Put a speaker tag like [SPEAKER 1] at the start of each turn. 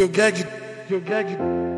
[SPEAKER 1] You gag, you gag.